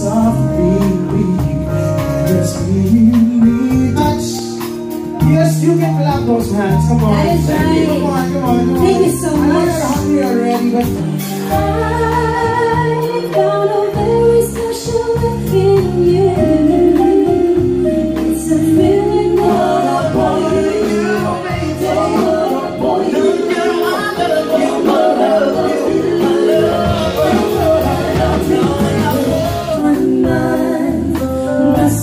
Yes, Yes, you can clap those hands, come on thank you. Come on, come on, Thank you so much. I'm already, but ah.